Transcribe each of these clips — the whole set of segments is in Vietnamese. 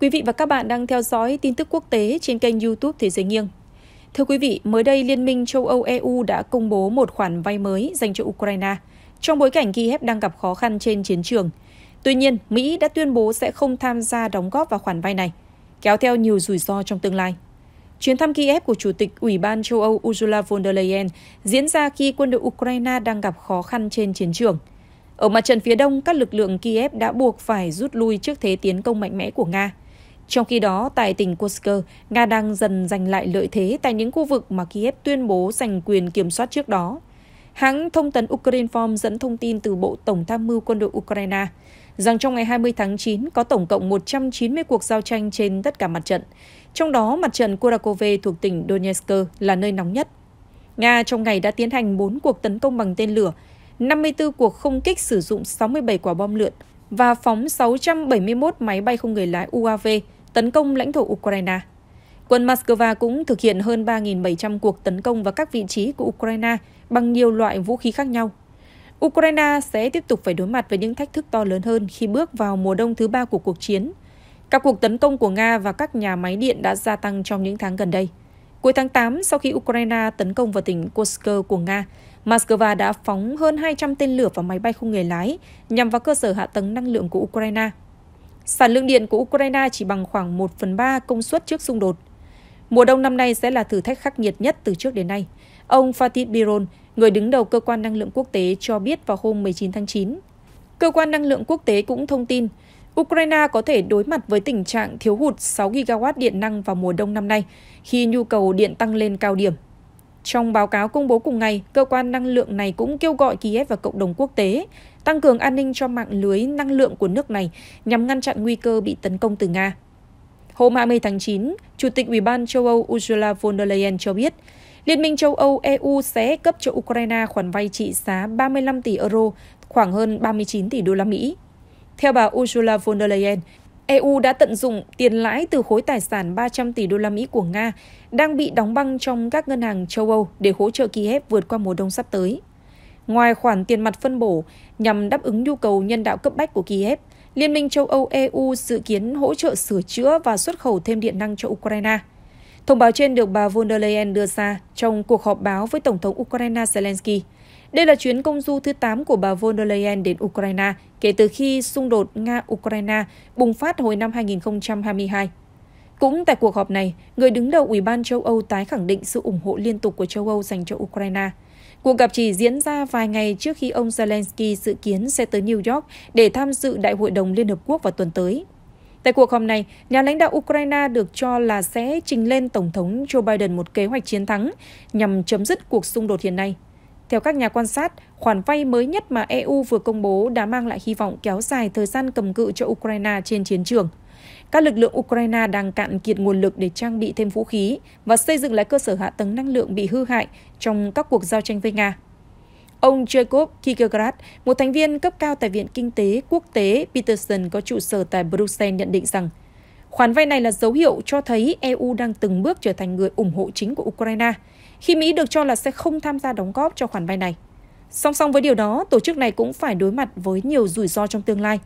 Quý vị và các bạn đang theo dõi tin tức quốc tế trên kênh YouTube Thế giới nghiêng. Thưa quý vị, mới đây Liên minh châu Âu EU đã công bố một khoản vay mới dành cho Ukraine trong bối cảnh Kiev đang gặp khó khăn trên chiến trường. Tuy nhiên, Mỹ đã tuyên bố sẽ không tham gia đóng góp vào khoản vay này, kéo theo nhiều rủi ro trong tương lai. Chuyến thăm Kiev của Chủ tịch Ủy ban châu Âu Ursula von der Leyen diễn ra khi quân đội Ukraine đang gặp khó khăn trên chiến trường. Ở mặt trận phía đông, các lực lượng Kiev đã buộc phải rút lui trước thế tiến công mạnh mẽ của Nga. Trong khi đó, tại tỉnh Kursk, Nga đang dần giành lại lợi thế tại những khu vực mà Kiev tuyên bố giành quyền kiểm soát trước đó. Hãng thông tấn Ukrinform dẫn thông tin từ Bộ Tổng tham mưu quân đội Ukraine rằng trong ngày 20 tháng 9 có tổng cộng 190 cuộc giao tranh trên tất cả mặt trận, trong đó mặt trận Kurakove thuộc tỉnh Donetsk là nơi nóng nhất. Nga trong ngày đã tiến hành 4 cuộc tấn công bằng tên lửa, 54 cuộc không kích sử dụng 67 quả bom lượn và phóng 671 máy bay không người lái UAV tấn công lãnh thổ Ukraine. Quân Moscow cũng thực hiện hơn 3.700 cuộc tấn công vào các vị trí của Ukraine bằng nhiều loại vũ khí khác nhau. Ukraine sẽ tiếp tục phải đối mặt với những thách thức to lớn hơn khi bước vào mùa đông thứ ba của cuộc chiến. Các cuộc tấn công của Nga và các nhà máy điện đã gia tăng trong những tháng gần đây. Cuối tháng 8, sau khi Ukraine tấn công vào tỉnh Kursk của Nga, Moscow đã phóng hơn 200 tên lửa và máy bay không người lái nhằm vào cơ sở hạ tầng năng lượng của Ukraine. Sản lượng điện của Ukraine chỉ bằng khoảng 1 phần 3 công suất trước xung đột. Mùa đông năm nay sẽ là thử thách khắc nghiệt nhất từ trước đến nay. Ông Fatih Biron, người đứng đầu cơ quan năng lượng quốc tế cho biết vào hôm 19 tháng 9. Cơ quan năng lượng quốc tế cũng thông tin Ukraine có thể đối mặt với tình trạng thiếu hụt 6 gigawatt điện năng vào mùa đông năm nay khi nhu cầu điện tăng lên cao điểm. Trong báo cáo công bố cùng ngày, cơ quan năng lượng này cũng kêu gọi Kiev và cộng đồng quốc tế tăng cường an ninh cho mạng lưới năng lượng của nước này nhằm ngăn chặn nguy cơ bị tấn công từ Nga. Hôm 20 tháng 9, Chủ tịch Ủy ban châu Âu Ursula von der Leyen cho biết, Liên minh châu Âu EU sẽ cấp cho Ukraine khoản vay trị giá 35 tỷ euro, khoảng hơn 39 tỷ đô la Mỹ. Theo bà Ursula von der Leyen, EU đã tận dụng tiền lãi từ khối tài sản 300 tỷ đô la Mỹ của Nga đang bị đóng băng trong các ngân hàng châu Âu để hỗ trợ Kiev vượt qua mùa đông sắp tới. Ngoài khoản tiền mặt phân bổ nhằm đáp ứng nhu cầu nhân đạo cấp bách của Kiev, Liên minh châu Âu EU dự kiến hỗ trợ sửa chữa và xuất khẩu thêm điện năng cho Ukraine. Thông báo trên được bà von der Leyen đưa ra trong cuộc họp báo với Tổng thống Ukraine Zelensky. Đây là chuyến công du thứ 8 của bà von der Leyen đến Ukraine kể từ khi xung đột Nga-Ukraine bùng phát hồi năm 2022. Cũng tại cuộc họp này, người đứng đầu Ủy ban châu Âu tái khẳng định sự ủng hộ liên tục của châu Âu dành cho Ukraine. Cuộc gặp chỉ diễn ra vài ngày trước khi ông Zelensky dự kiến sẽ tới New York để tham dự Đại hội đồng Liên Hợp Quốc vào tuần tới. Tại cuộc họp này, nhà lãnh đạo Ukraine được cho là sẽ trình lên Tổng thống Joe Biden một kế hoạch chiến thắng nhằm chấm dứt cuộc xung đột hiện nay. Theo các nhà quan sát, khoản vay mới nhất mà EU vừa công bố đã mang lại hy vọng kéo dài thời gian cầm cự cho Ukraine trên chiến trường. Các lực lượng Ukraine đang cạn kiệt nguồn lực để trang bị thêm vũ khí và xây dựng lại cơ sở hạ tầng năng lượng bị hư hại trong các cuộc giao tranh với Nga. Ông Jacob Kierkegaard, một thành viên cấp cao tại Viện Kinh tế Quốc tế Peterson có trụ sở tại Bruxelles nhận định rằng khoản vay này là dấu hiệu cho thấy EU đang từng bước trở thành người ủng hộ chính của Ukraine, khi Mỹ được cho là sẽ không tham gia đóng góp cho khoản vay này. Song song với điều đó, tổ chức này cũng phải đối mặt với nhiều rủi ro trong tương lai.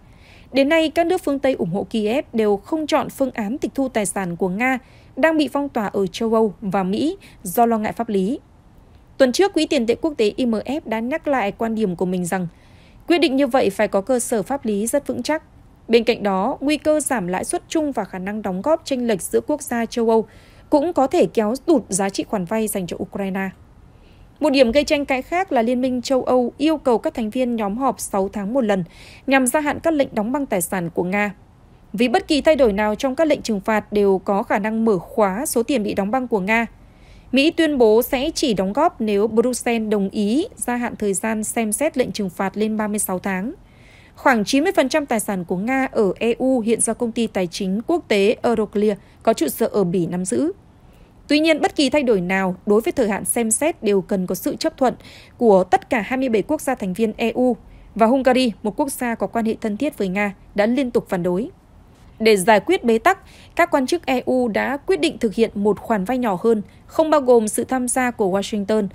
Đến nay, các nước phương Tây ủng hộ Kiev đều không chọn phương án tịch thu tài sản của Nga đang bị phong tỏa ở châu Âu và Mỹ do lo ngại pháp lý. Tuần trước, Quỹ tiền tệ quốc tế IMF đã nhắc lại quan điểm của mình rằng quyết định như vậy phải có cơ sở pháp lý rất vững chắc. Bên cạnh đó, nguy cơ giảm lãi suất chung và khả năng đóng góp tranh lệch giữa quốc gia châu Âu cũng có thể kéo tụt giá trị khoản vay dành cho Ukraine. Một điểm gây tranh cãi khác là Liên minh châu Âu yêu cầu các thành viên nhóm họp 6 tháng một lần nhằm gia hạn các lệnh đóng băng tài sản của Nga. Vì bất kỳ thay đổi nào trong các lệnh trừng phạt đều có khả năng mở khóa số tiền bị đóng băng của Nga. Mỹ tuyên bố sẽ chỉ đóng góp nếu Bruxelles đồng ý gia hạn thời gian xem xét lệnh trừng phạt lên 36 tháng. Khoảng 90% tài sản của Nga ở EU hiện do công ty tài chính quốc tế Euroclear có trụ sở ở Bỉ nắm giữ. Tuy nhiên, bất kỳ thay đổi nào đối với thời hạn xem xét đều cần có sự chấp thuận của tất cả 27 quốc gia thành viên EU và Hungary, một quốc gia có quan hệ thân thiết với Nga, đã liên tục phản đối. Để giải quyết bế tắc, các quan chức EU đã quyết định thực hiện một khoản vay nhỏ hơn, không bao gồm sự tham gia của Washington.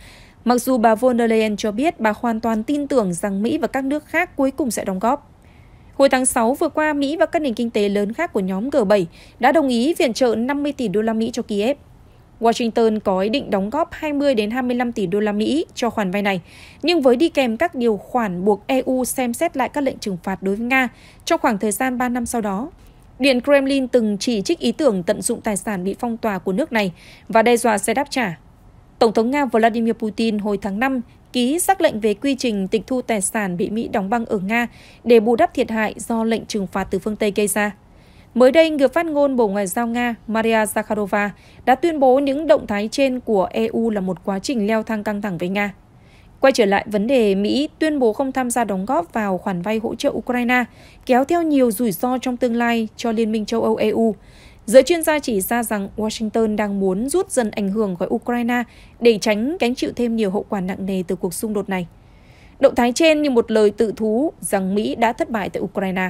Mặc dù bà von der Leyen cho biết bà hoàn toàn tin tưởng rằng Mỹ và các nước khác cuối cùng sẽ đóng góp. Hồi tháng 6 vừa qua, Mỹ và các nền kinh tế lớn khác của nhóm G7 đã đồng ý viện trợ 50 tỷ đô la Mỹ cho Kiev. Washington có ý định đóng góp 20 đến 25 tỷ đô la Mỹ cho khoản vay này, nhưng với đi kèm các điều khoản buộc EU xem xét lại các lệnh trừng phạt đối với Nga trong khoảng thời gian 3 năm sau đó. Điện Kremlin từng chỉ trích ý tưởng tận dụng tài sản bị phong tỏa của nước này và đe dọa sẽ đáp trả. Tổng thống Nga Vladimir Putin hồi tháng 5 ký xác lệnh về quy trình tịch thu tài sản bị Mỹ đóng băng ở Nga để bù đắp thiệt hại do lệnh trừng phạt từ phương Tây gây ra. Mới đây, người phát ngôn Bộ Ngoại giao Nga Maria Zakharova đã tuyên bố những động thái trên của EU là một quá trình leo thang căng thẳng với Nga. Quay trở lại vấn đề Mỹ tuyên bố không tham gia đóng góp vào khoản vay hỗ trợ Ukraine, kéo theo nhiều rủi ro trong tương lai cho Liên minh châu Âu EU. Giới chuyên gia chỉ ra rằng Washington đang muốn rút dần ảnh hưởng khỏi Ukraine để tránh gánh chịu thêm nhiều hậu quả nặng nề từ cuộc xung đột này. Động thái trên như một lời tự thú rằng Mỹ đã thất bại tại Ukraine.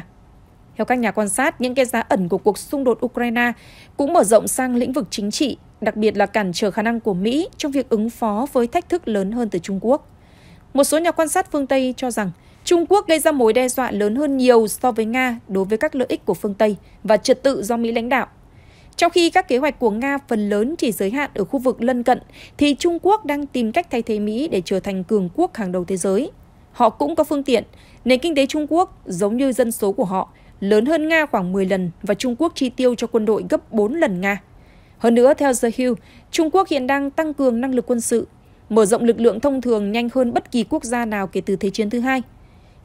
Theo các nhà quan sát, những cái giá ẩn của cuộc xung đột Ukraine cũng mở rộng sang lĩnh vực chính trị, đặc biệt là cản trở khả năng của Mỹ trong việc ứng phó với thách thức lớn hơn từ Trung Quốc. Một số nhà quan sát phương Tây cho rằng Trung Quốc gây ra mối đe dọa lớn hơn nhiều so với Nga đối với các lợi ích của phương Tây và trật tự do Mỹ lãnh đạo. Trong khi các kế hoạch của Nga phần lớn chỉ giới hạn ở khu vực lân cận, thì Trung Quốc đang tìm cách thay thế Mỹ để trở thành cường quốc hàng đầu thế giới. Họ cũng có phương tiện. Nền kinh tế Trung Quốc, giống như dân số của họ, lớn hơn Nga khoảng 10 lần và Trung Quốc chi tiêu cho quân đội gấp 4 lần Nga. Hơn nữa, theo The Hill, Trung Quốc hiện đang tăng cường năng lực quân sự, mở rộng lực lượng thông thường nhanh hơn bất kỳ quốc gia nào kể từ Thế chiến thứ hai.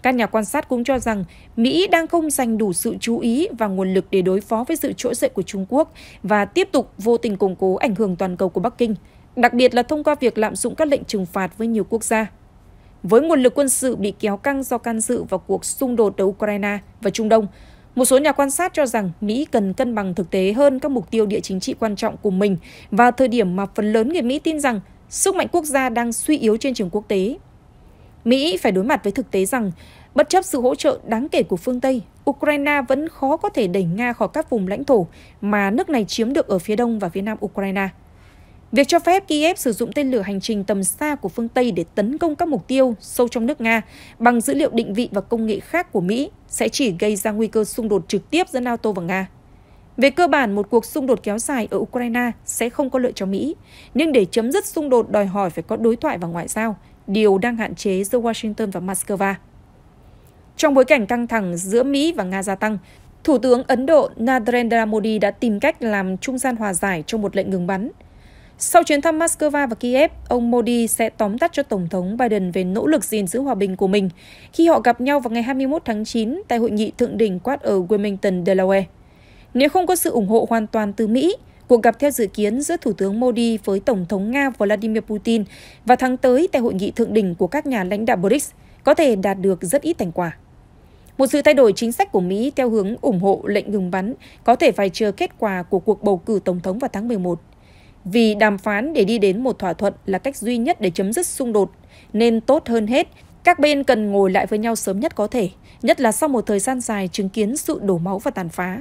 Các nhà quan sát cũng cho rằng Mỹ đang không dành đủ sự chú ý và nguồn lực để đối phó với sự trỗi dậy của Trung Quốc và tiếp tục vô tình củng cố ảnh hưởng toàn cầu của Bắc Kinh, đặc biệt là thông qua việc lạm dụng các lệnh trừng phạt với nhiều quốc gia. Với nguồn lực quân sự bị kéo căng do can dự vào cuộc xung đột ở Ukraine và Trung Đông, một số nhà quan sát cho rằng Mỹ cần cân bằng thực tế hơn các mục tiêu địa chính trị quan trọng của mình và thời điểm mà phần lớn người Mỹ tin rằng sức mạnh quốc gia đang suy yếu trên trường quốc tế. Mỹ phải đối mặt với thực tế rằng, bất chấp sự hỗ trợ đáng kể của phương Tây, Ukraine vẫn khó có thể đẩy Nga khỏi các vùng lãnh thổ mà nước này chiếm được ở phía đông và phía nam Ukraine. Việc cho phép Kiev sử dụng tên lửa hành trình tầm xa của phương Tây để tấn công các mục tiêu sâu trong nước Nga bằng dữ liệu định vị và công nghệ khác của Mỹ sẽ chỉ gây ra nguy cơ xung đột trực tiếp giữa NATO và Nga. Về cơ bản, một cuộc xung đột kéo dài ở Ukraine sẽ không có lợi cho Mỹ, nhưng để chấm dứt xung đột đòi hỏi phải có đối thoại và ngoại giao, điều đang hạn chế giữa Washington và Moscow. Trong bối cảnh căng thẳng giữa Mỹ và Nga gia tăng, Thủ tướng Ấn Độ Narendra Modi đã tìm cách làm trung gian hòa giải trong một lệnh ngừng bắn. Sau chuyến thăm Moscow và Kiev, ông Modi sẽ tóm tắt cho Tổng thống Biden về nỗ lực gìn giữ hòa bình của mình khi họ gặp nhau vào ngày 21 tháng 9 tại hội nghị thượng đỉnh quát ở Wilmington, Delaware. Nếu không có sự ủng hộ hoàn toàn từ Mỹ, cuộc gặp theo dự kiến giữa Thủ tướng Modi với Tổng thống Nga Vladimir Putin vào tháng tới tại hội nghị thượng đỉnh của các nhà lãnh đạo BRICS có thể đạt được rất ít thành quả. Một sự thay đổi chính sách của Mỹ theo hướng ủng hộ lệnh ngừng bắn có thể phải chờ kết quả của cuộc bầu cử Tổng thống vào tháng 11. Vì đàm phán để đi đến một thỏa thuận là cách duy nhất để chấm dứt xung đột, nên tốt hơn hết, các bên cần ngồi lại với nhau sớm nhất có thể, nhất là sau một thời gian dài chứng kiến sự đổ máu và tàn phá.